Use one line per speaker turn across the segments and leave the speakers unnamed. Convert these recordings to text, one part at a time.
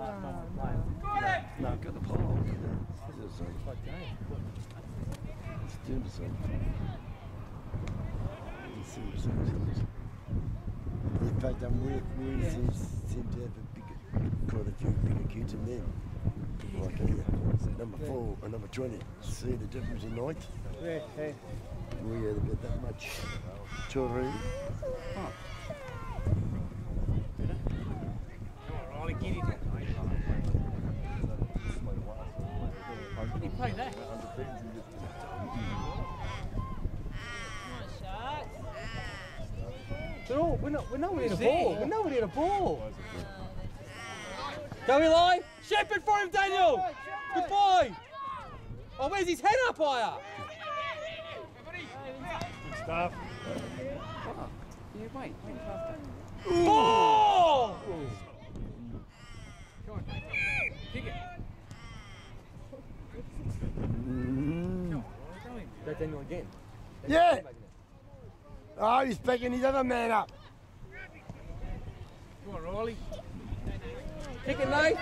last time we played.
No, got the pole. This is
It's
doing the same. It seems so. seems. In fact, I'm really, we
Yeah.
seem, seem to have a bigger, quite a few bigger kids than them. Like uh, number four and number 20. See the difference in height?
Yeah, yeah.
We had about that much children.
Riley, get it. Can you play that?
They're all, we're, not, we're nowhere near the ball.
there?
We're nowhere near the ball. Go Eli. Shepherd for him, Daniel. Good boy. Oh, where's his head up higher?
Good stuff. Yeah, wait, wait faster.
Ball!
Come on. Kick it.
Mm.
Come on, Riley, go in.
Go Daniel again.
Yeah! Oh, he's picking his other man up.
Come on, Riley.
Kick it, Nate.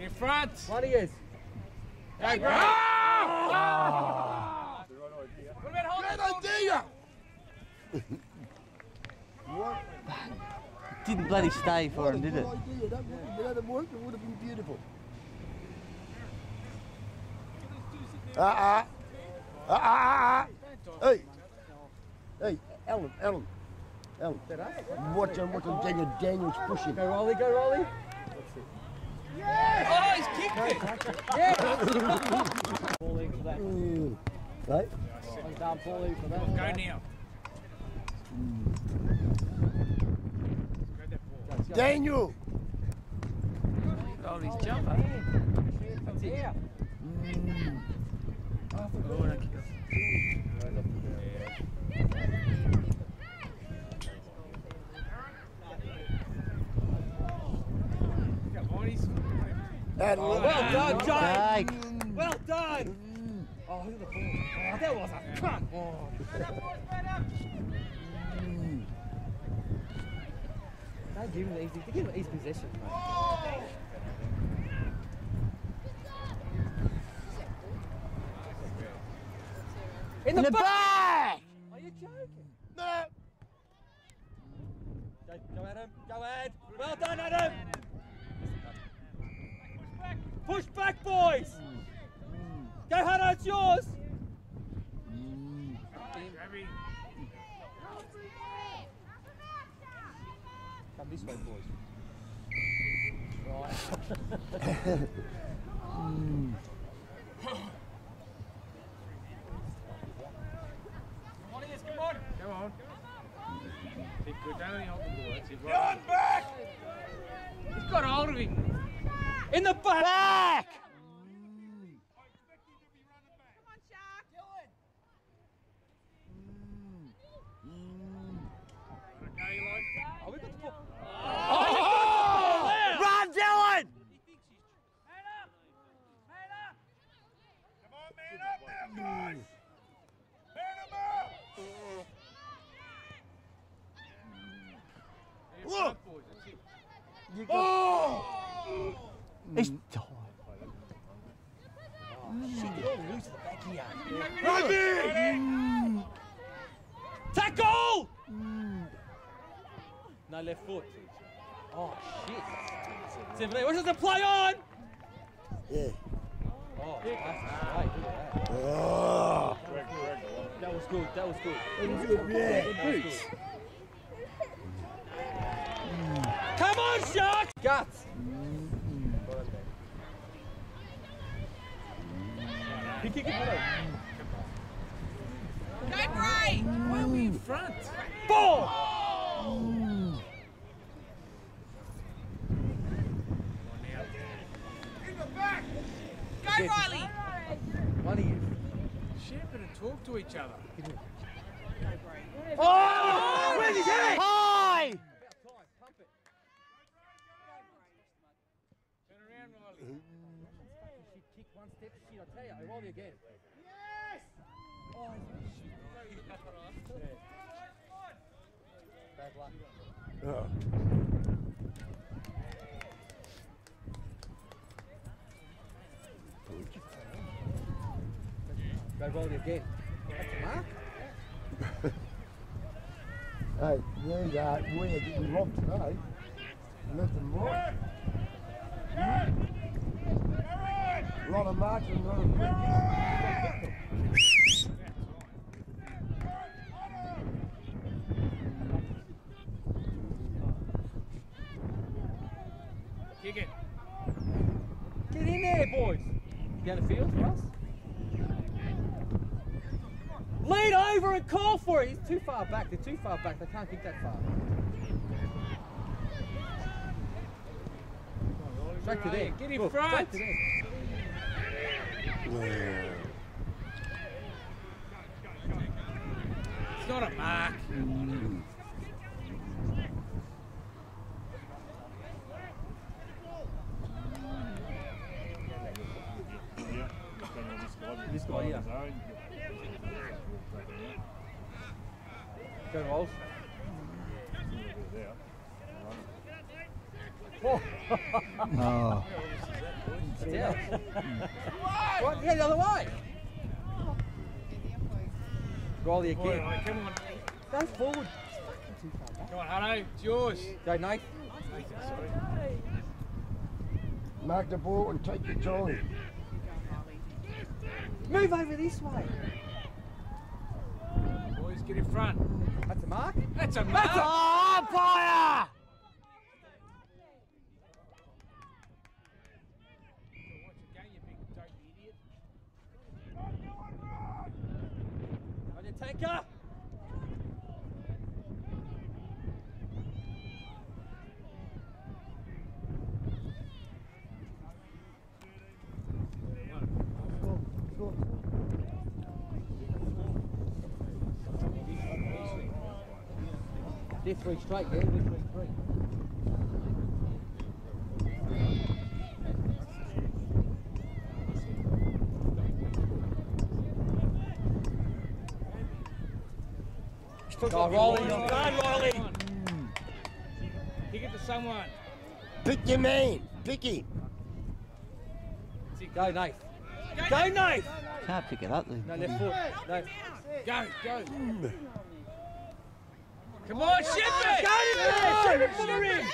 In front.
One he is.
Hey, bro.
Ah!
What about holding
Good idea! what?
Didn't bloody stay for
What
him, did it?
idea. That would have been out of work. It would have been beautiful. Ah, ah. Ah, ah, ah. Hey. Hey, Alan, Alan. Alan. Watch him, watch him. Daniel, Daniel's pushing.
Go Riley, go Riley.
Oh, he's kicked it.
Ball in for that.
Mm. Right?
One down ball for that.
Go now. Grab.
Daniel!
Oh, his jumper.
That's it.
Oh, no, kick off.
Come on, he's.
Alan.
Well done,
Hey.
James. Well done. Oh, look at the ball. Oh, that was a come on. Don't give him easy. Give him easy possession, mate. In the,
In the
back.
back!
Are you joking?
No.
Go, go Adam. Go Ed. Well done, Adam. Push back, boys. Go Hannah, it's yours. Come this way, boys. Right.
Come on, Ian, come on. Come on. Keep good. Don't hold the ball. That's it. Right. back! He's got hold of him.
In the back.
Back!
Okay, Eli.
Oh, we got the ball.
Run, Dylan!
Come on, man up now, guys. Man him up. In front, boys. That's it.
He's.
Tackle! No left foot. Oh shit. Tiffany, what does the play on?
Yeah.
Oh, that's right. Look at that.
Oh.
That was good. That was good.
Yeah.
Boots. Come on, Sharks! Guts. He kick it below.
Why are we in front?
Ball!
Go, Riley.
One of you.
Shepherd and talk to each other.
Oh! Where's his head?
High!
Hey, I want again. Yes! Oh, shit. yeah. Bad luck.
Oh.
Try rolling again. That's a mark.
hey, we, uh, we, we robbed today. Nothing more. A lot of marching, a
Kick it.
Get in there, boys. Down the field for us. Lead over and call for it. He's too far back. They're too far back. They can't kick that far. Straight to there.
Get in
Look,
front.
Straight to there.
It's not a mark.
This guy here. Go Rolls. Oh.
Oh.
Still. what? Yeah, the other way. Rolly
Boy,
again.
come on.
Go forward. It's fucking too far back.
Come on, Hutto. It's yours.
Go, Nate.
Mark the ball and take your time.
Move over this way.
Boys, get in front.
That's a mark.
That's a mark.
Oh, fire!
Watch it go, you big dopey idiot.
On your tanker. They're three straight, yeah, we're three three. Go, Rolly, you're Rolly.
Kick it to someone.
Pick your man. Pick him.
Go, Nate. Go, Nate.
Can't pick it up then.
No, left foot. No.
Go, go. Hmm. Come on, ship it!
Go in there! Shoot it for the rim!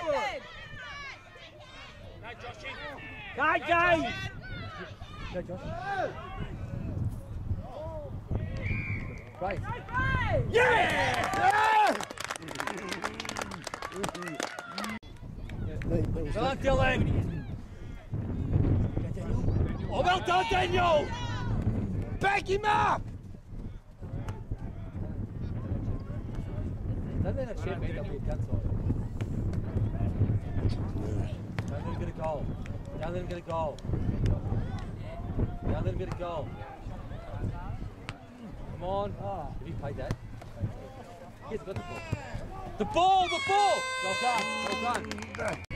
Go, James!
Go, Josh. Right.
They was
Well Dylan. Oh, well done, Daniel.
Back him up!
Don't let that shit end up with guns on. Let him get a goal. Don't let him get a goal. Don't let him get a goal. Come on. Have you played that? He's got the ball. The ball, the ball! Well done, well done.